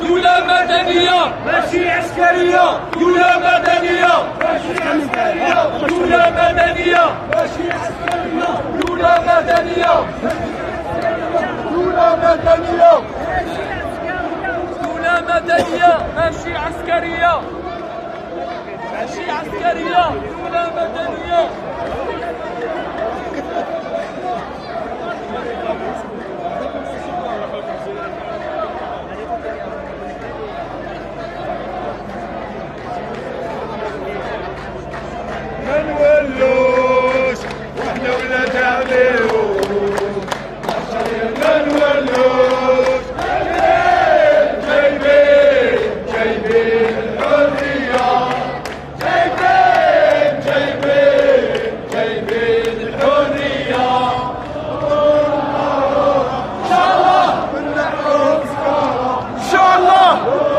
دولة مدنية ماشي عسكرية دولة مدنية. مدنية دولة مدنية ماشي عسكرية. ماشي عسكرية. دولة مدنية ما نولوش وإحنا ولاد عليهم 가!